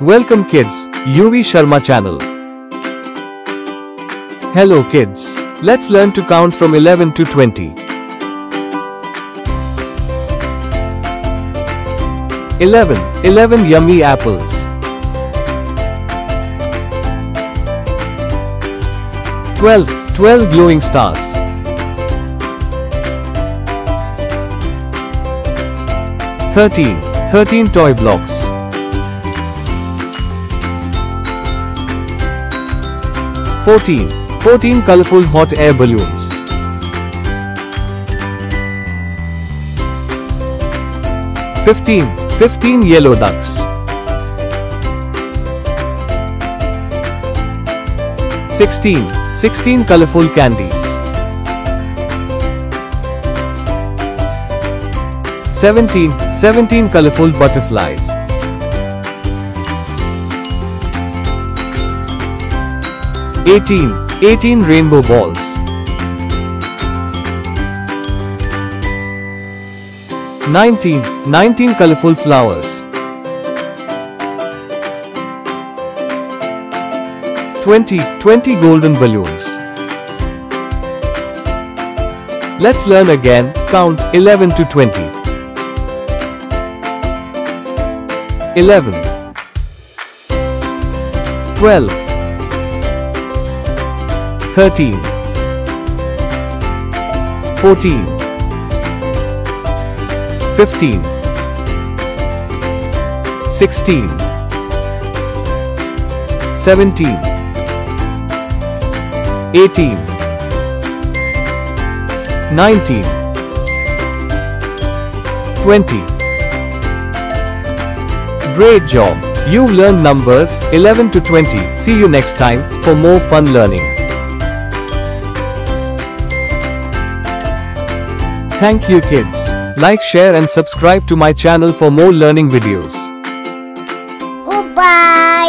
Welcome kids, Yuvi Sharma channel. Hello kids. Let's learn to count from 11 to 20. 11. 11 yummy apples. 12. 12 glowing stars. 13. 13 toy blocks. 14. 14 colorful hot air balloons. 15. 15 yellow ducks. 16. 16 colorful candies. 17. 17 colorful butterflies. 18. 18 rainbow balls. 19. 19 colorful flowers. 20. 20 golden balloons. Let's learn again, count 11 to 20. 11 12 13 14 15 16 17 18 19 20 Great job! You've learned numbers 11 to 20. See you next time for more fun learning. Thank you kids. Like, share and subscribe to my channel for more learning videos. Goodbye.